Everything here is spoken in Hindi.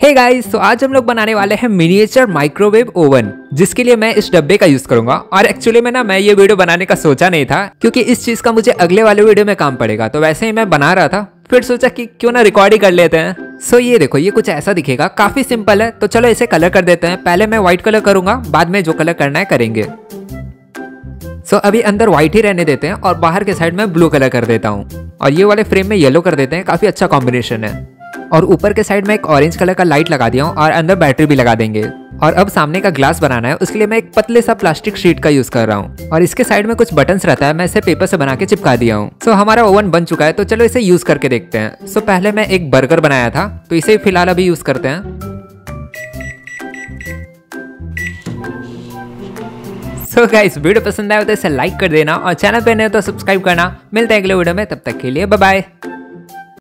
हे गाइस तो आज हम लोग बनाने वाले हैं मिनिएचर माइक्रोवेव ओवन जिसके लिए मैं इस डब्बे का यूज़ करूँगा। और एक्चुअली में ना, मैं ये वीडियो बनाने का सोचा नहीं था, क्योंकि इस चीज़ का मुझे अगले वाले वीडियो में काम पड़ेगा। तो वैसे ही मैं बना रहा था, फिर सोचा कि क्यों ना रिकॉर्ड ही कर लेते हैं। सो ये देखो, ये कुछ ऐसा दिखेगा, काफ़ी सिंपल है। तो चलो इसे कलर कर देते हैं। पहले मैं व्हाइट कलर करूँगा, बाद में जो कलर करना है करेंगे। सो अभी अंदर व्हाइट ही रहने देते हैं, और बाहर के साइड में ब्लू कलर कर देता हूँ। और ये वाले फ्रेम में येलो कर देते हैं, काफ़ी अच्छा कॉम्बिनेशन है। और ऊपर के साइड में एक ऑरेंज कलर का लाइट लगा दिया हूँ और अंदर बैटरी भी लगा देंगे। और अब सामने का ग्लास बनाना है, उसके लिए मैं एक पतले सा प्लास्टिक शीट का यूज़ कर रहा हूँ। और इसके साइड में कुछ बटन्स रहता है, मैं इसे पेपर से बना के चिपका दिया हूँ। सो हमारा ओवन बन चुका है तो चलो इसे यूज़ करके देखते हैं। सो पहले मैं एक बर्गर बनाया था तो इसे फ़िलहाल अभी यूज़ करते हैं। सो गाइस वीडियो पसंद आया तो इसे लाइक कर देना और चैनल पे नए तो सब्सक्राइब करना। मिलते हैं अगले वीडियो में, तब तक के लिए बाय